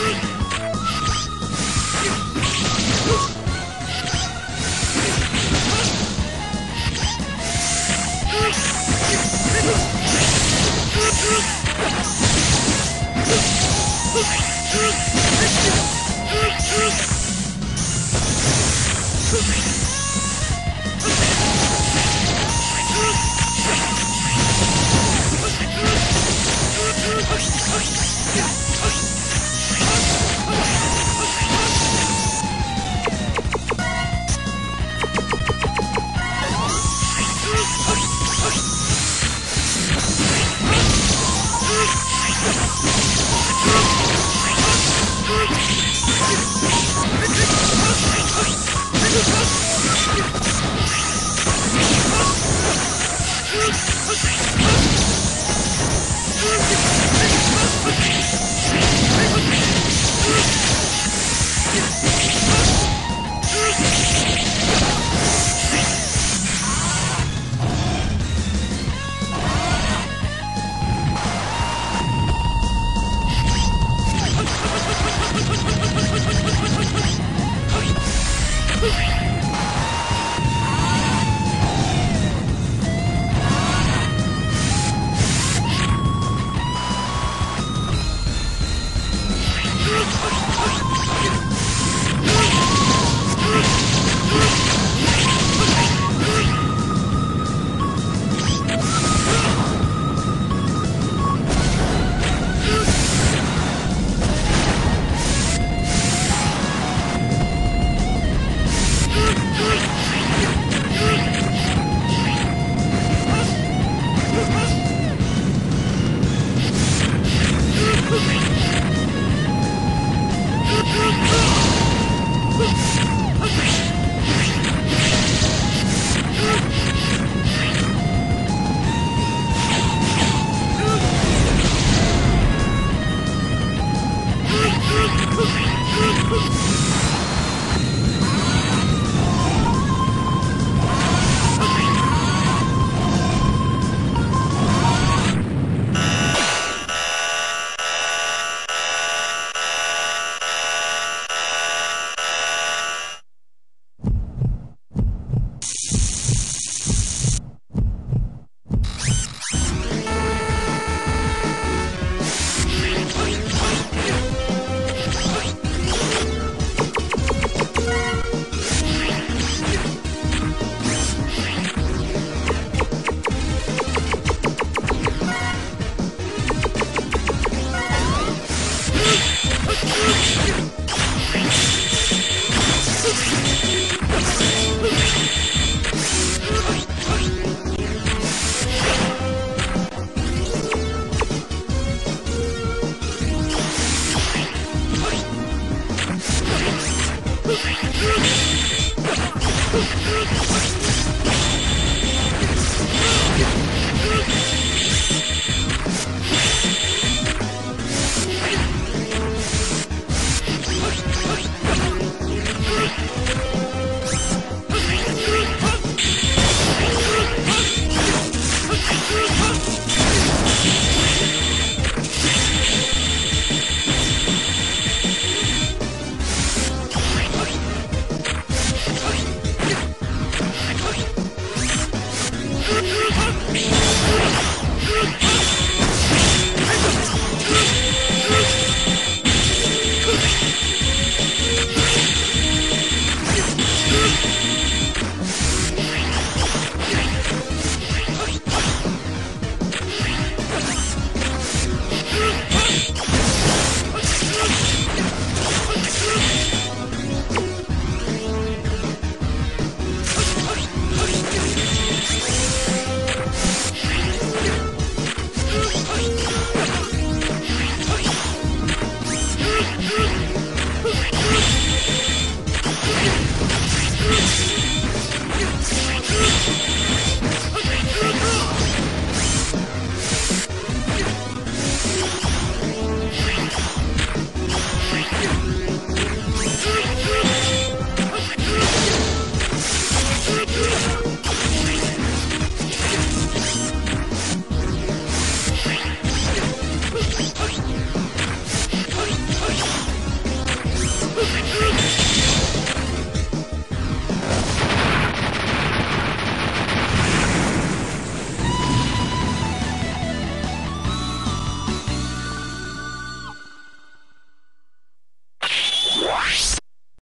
Hey! Yeah.